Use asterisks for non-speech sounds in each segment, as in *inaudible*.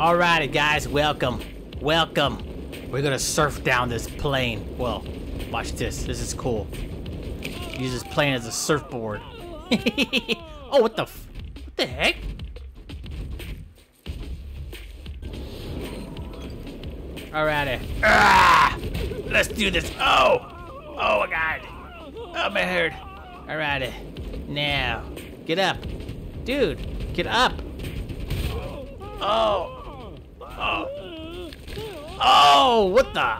Alrighty, guys, welcome. Welcome. We're gonna surf down this plane. Well, watch this. This is cool. Use this plane as a surfboard. *laughs* oh, what the What the heck? Alrighty. Ah! Let's do this. Oh! Oh my god. Oh my head. Alrighty. Now, get up. Dude, get up. Oh. Oh. Oh, what the?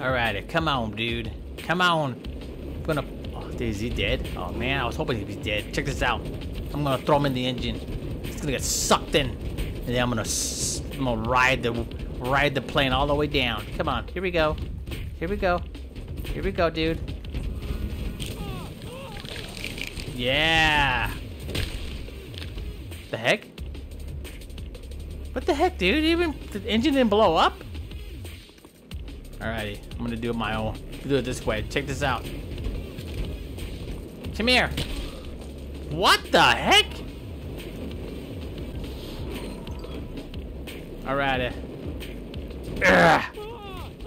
Alrighty, come on, dude. Come on. I'm gonna. Oh, is he dead? Oh man, I was hoping he'd be dead. Check this out. I'm gonna throw him in the engine. He's gonna get sucked in, and then I'm gonna. I'm gonna ride the ride the plane all the way down. Come on, here we go. Here we go. Here we go, dude. Yeah. The heck? What the heck, dude? Even the engine didn't blow up? Alrighty, I'm gonna do it my own. Do it this way. Check this out. Come here. What the heck? Alrighty. Ugh.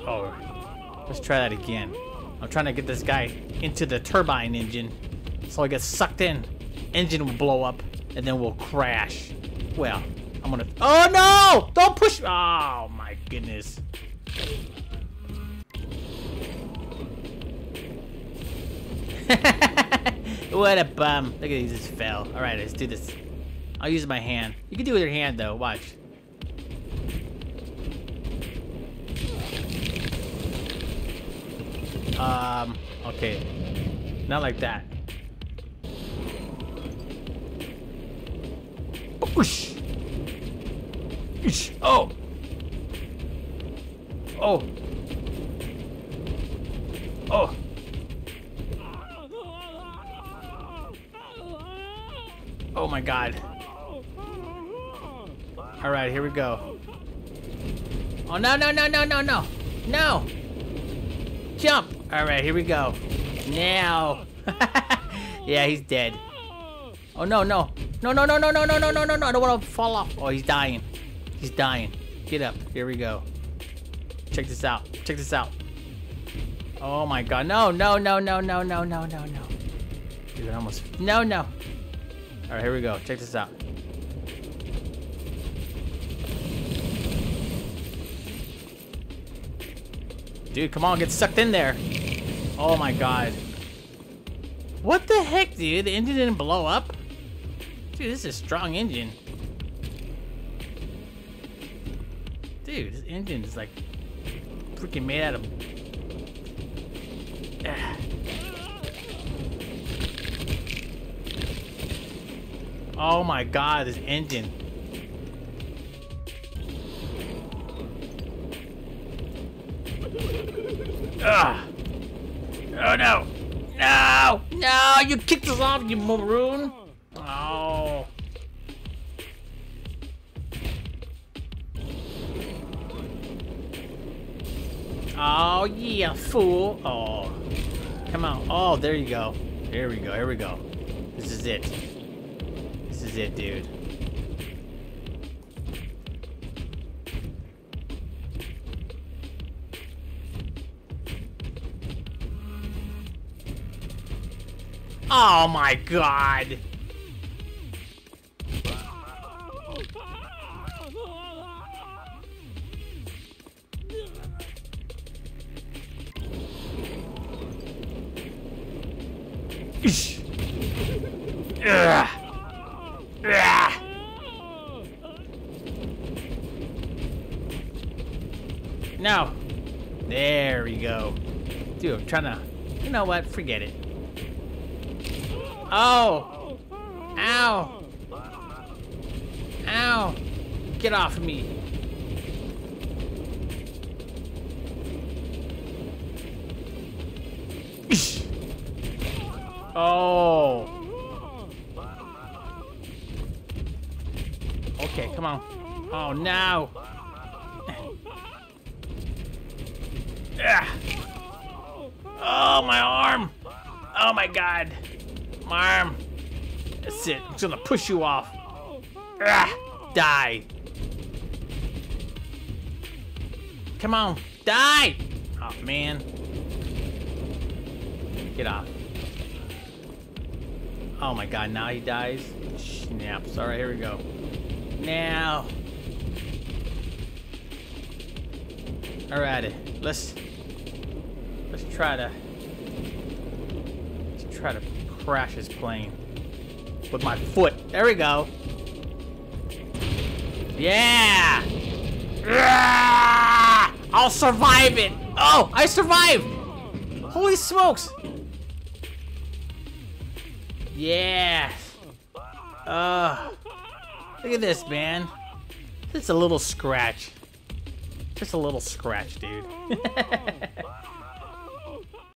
Oh, let's try that again. I'm trying to get this guy into the turbine engine so he gets sucked in. Engine will blow up and then we'll crash. Well, I'm gonna. Oh no! Don't push! Oh my goodness. *laughs* what a bum. Look at he just fell. Alright, let's do this. I'll use my hand. You can do it with your hand though, watch. Um, okay. Not like that. Whoosh. Whoosh. Oh. Oh. Oh. Oh my god. Alright, here we go. Oh no no no no no no! No! Jump! Alright, here we go. Now! *laughs* yeah, he's dead. Oh no no. No no no no no no no no no no I don't wanna fall off. Oh he's dying. He's dying. Get up. Here we go. Check this out. Check this out. Oh my god. No, no, no, no, no, no, no, no, no. Dude, I almost No no. Alright, here we go. Check this out. Dude, come on, get sucked in there. Oh my god. What the heck, dude? The engine didn't blow up? Dude, this is a strong engine. Dude, this engine is like freaking made out of. Ah. *sighs* Oh my god, this engine. Ugh. Oh no! No! No! You kicked us off, you maroon! Oh yeah, fool! Oh, come on! Oh, there you go. Here we go. Here we go. This is it. This is it, dude. Oh my god! No. There we go. Dude, I'm trying to. You know what? Forget it. Oh! Ow! Ow! Get off of me. Oh. Okay, come on. Oh, no. Ah. Oh, my arm. Oh, my God. My arm. That's it. I'm just gonna push you off. Ah, die. Come on, die! Oh man. Get off. Oh my god, now he dies. Snaps. Alright, here we go. Now. Alrighty. Let's let's try to let's try to crash his plane. With my foot. There we go. Yeah! Ah! *laughs* I'll survive it! Oh, I survived! Holy smokes! Yeah! Uh, look at this, man. Just a little scratch. Just a little scratch, dude. *laughs*